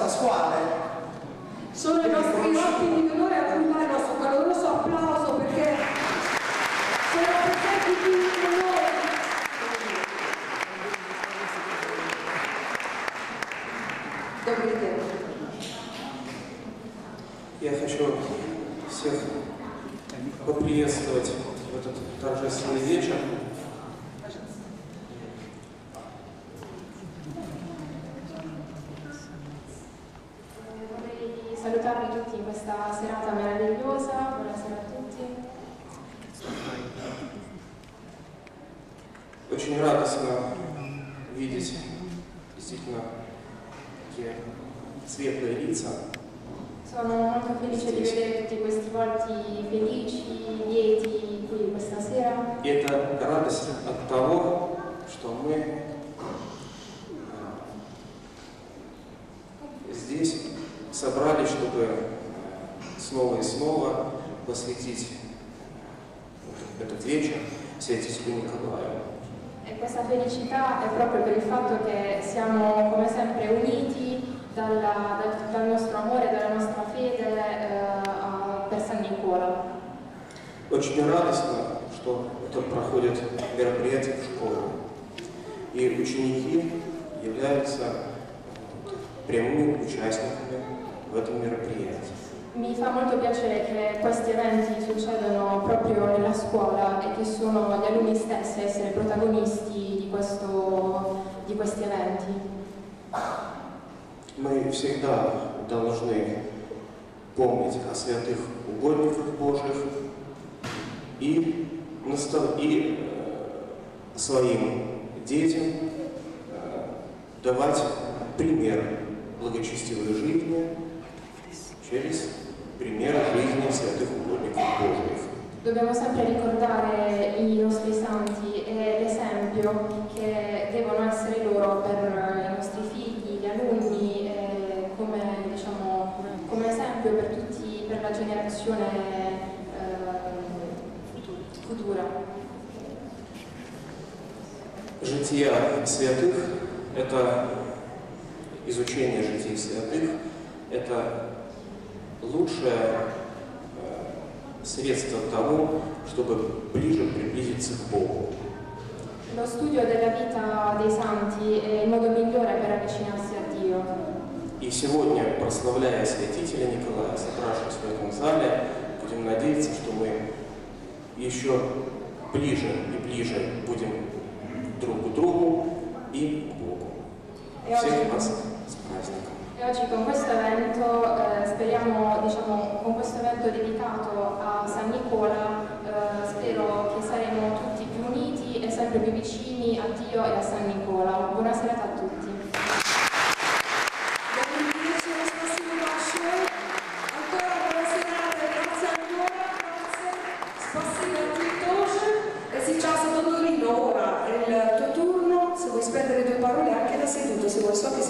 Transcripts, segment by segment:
Pasquale. Sono i nostri ospiti di onore a cui dare il nostro caloroso applauso perché sono presenti qui con noi. Добрый день. Я хочу всех поприветствовать в этот торжественный вечер. questa serata meravigliosa, buonasera a tutti. Очень радостно видеть действительно такие светлые лица. Sono molto felice di vedere посвятить этот вечер святителю Николаю. e questa felicità è proprio per il fatto che siamo come sempre uniti dalla- dal, dal nostro amore, dalla nostra fede eh, per San Nicola. Очень радостно, что это проходит мероприятие в школе. И ученики являются прямыми участниками в этом мероприятии. Mi fa molto piacere che questi eventi succedano proprio nella scuola e che sono gli alunni stessi a essere protagonisti di, questo- di questi eventi. Мы всегда должны помнить о святых угодниках Божьих и, и э, своим детям э, давать пример благочестивой жизни через пример жизни святых угодников Божьих. Dobbiamo sempre ricordare i nostri santi e l'esempio che devono essere loro per i nostri figli, gli alunni, e come, diciamo, come esempio per tutti, per la generazione eh, futura. Жития святых – это изучение житий святых, это лучшее э, средство тому, чтобы ближе приблизиться к Богу. Lo studio della vita dei santi è il modo migliore per avvicinarsi a Dio. И сегодня, прославляя святителя Николая, собравшись в этом зале, будем надеяться, что мы еще ближе и ближе будем друг к другу и к Богу. Всех вас с праздником! E oggi con questo evento, eh, speriamo, diciamo, con questo evento dedicato a San Nicola, eh, spero che saremo tutti più uniti e sempre più vicini a Dio e a San Nicola. Buona serata a tutti.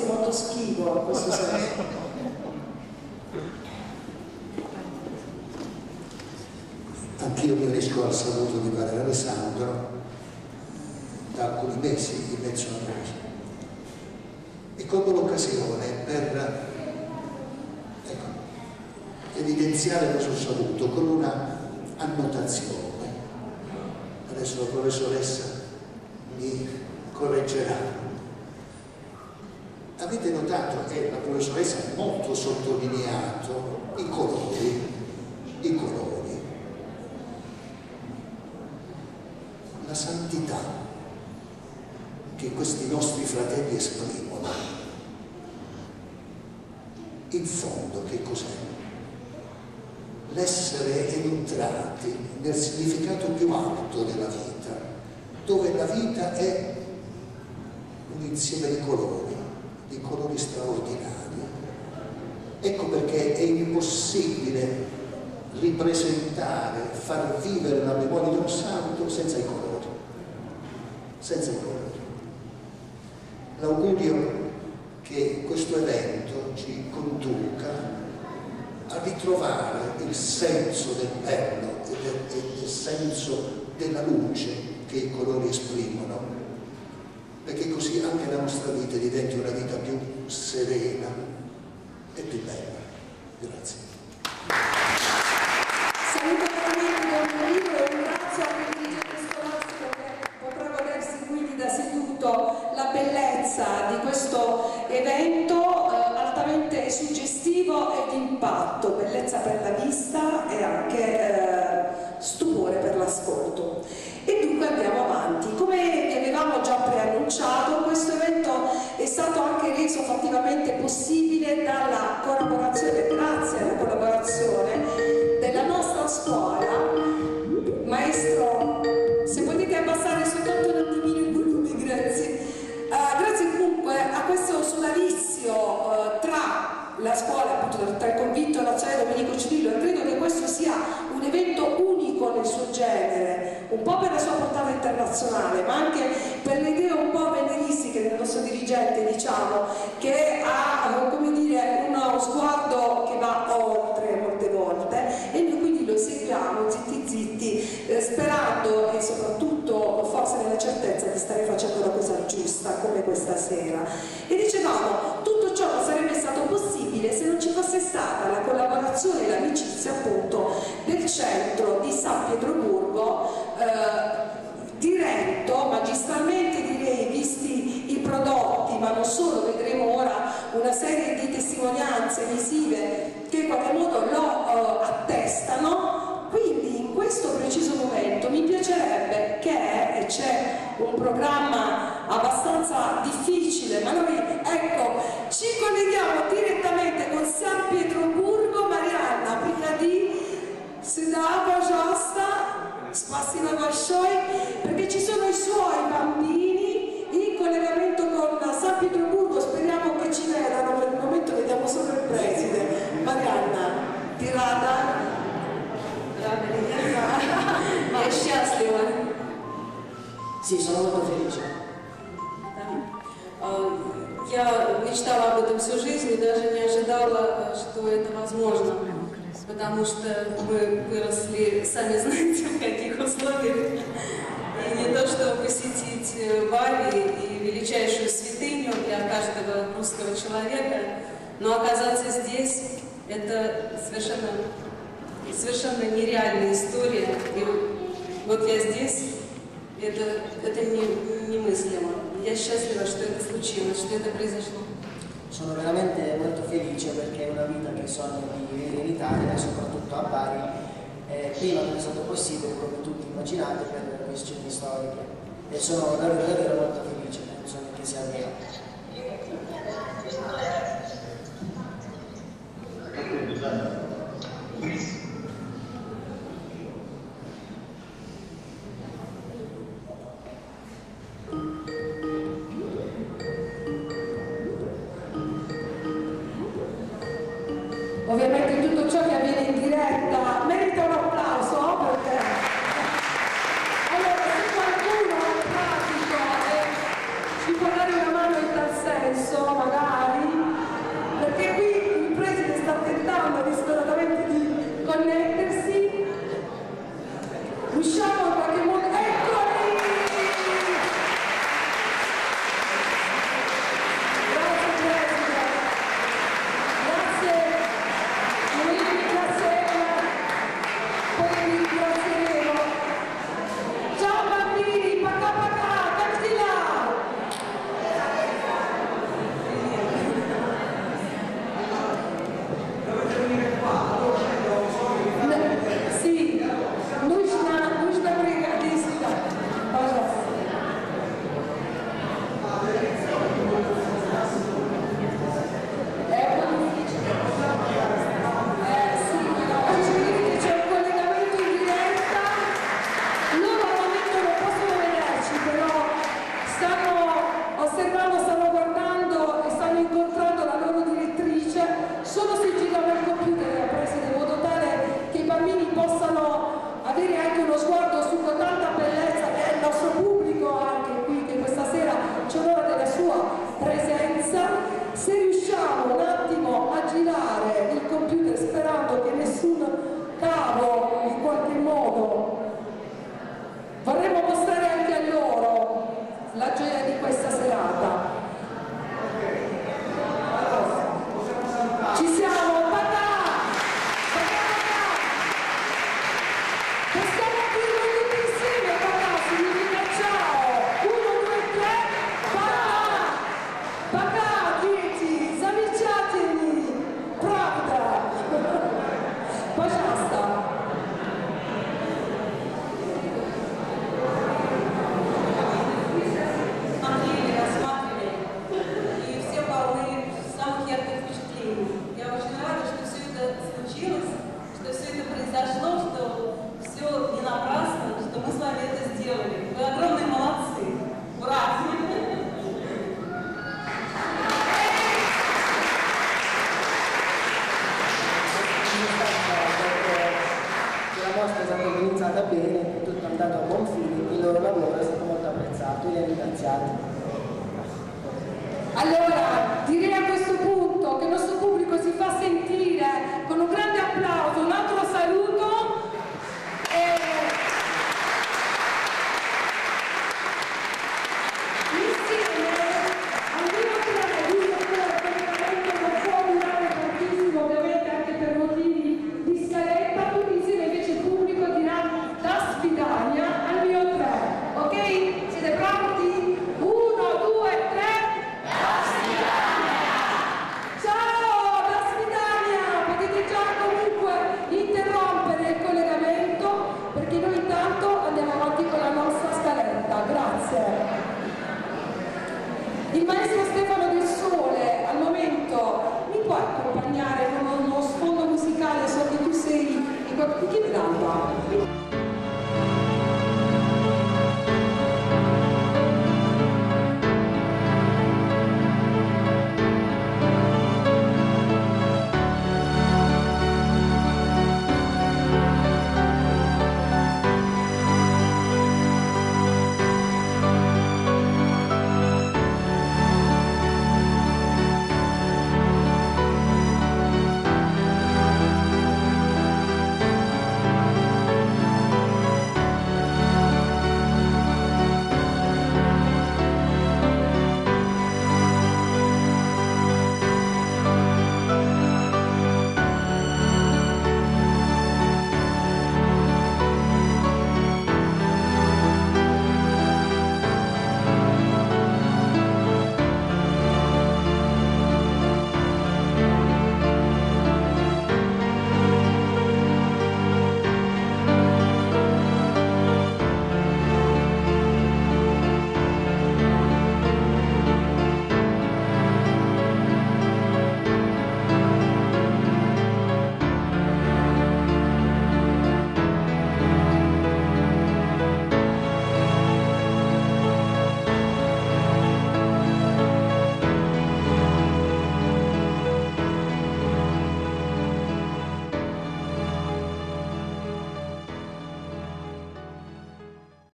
Molto schivo a questo senso. Anch'io mi unisco al saluto di Padre Alessandro da alcuni mesi in mezzo a noi e colgo l'occasione per ecco, evidenziare questo saluto con una annotazione. Adesso la professoressa mi correggerà. Avete notato che la professoressa ha molto sottolineato i colori, i colori. la santità che questi nostri fratelli esprimono, in fondo che cos'è? L'essere entrati nel significato più alto della vita, dove la vita è un insieme di colori, di colori straordinari. Ecco perché è impossibile ripresentare, far vivere la memoria di un santo senza i colori senza i colori. L'augurio che questo evento ci conduca a ritrovare il senso del bello e del, e del senso della luce che i colori esprimono, perché così anche la nostra vita diventi una vita più serena e più bella. Grazie. Saluto veramente amico e ringrazio anche il dirigente scolastico che potrà godersi quindi da seduto la bellezza di questo evento eh, altamente suggestivo e di impatto, bellezza per la vista e anche eh, reso fattivamente possibile dalla collaborazione, grazie alla collaborazione della nostra scuola, maestro, se potete abbassare soltanto un attimino il volume, grazie. Uh, grazie comunque a questo sodalizio uh, tra la scuola, appunto, tra il convinto nazionale Domenico Cirillo credo che questo sia un evento unico nel suo genere, un po' per la sua portata internazionale, ma anche per le idee un po' avveniristiche del nostro dirigente, diciamo, l'amicizia appunto del centro di San Pietroburgo eh, diretto magistralmente direi visti i prodotti ma non solo vedremo ora una serie di testimonianze visive che in qualche modo lo eh, attestano. Quindi in questo preciso momento mi piacerebbe che c'è un programma abbastanza difficile ma noi ecco ci colleghiamo direttamente con San Pietroburgo приходи сюда, пожалуйста. Спасибо большое. Мы выросли, сами знаете, в каких условиях. И не то, что посетить Бали и величайшую святыню для каждого русского человека, но оказаться здесь – это совершенно, совершенно нереальная история. И вот я здесь, это, это не, немыслимо. Я счастлива, что это случилось, что это произошло. Sono veramente molto felice perché è una vita che sogno di vivere in Italia e soprattutto a Bari. Eh, prima non è stato possibile, come tutti immaginate, per questioni storiche. E sono davvero, davvero molto felice, bisogna che sia vero. Ovviamente ciò che avviene in diretta merita un funzionata bene, tutto è andato a buon fine, il loro lavoro è stato molto apprezzato e li ha. Allora, direi a questo punto che il nostro pubblico si fa sentire Give it on,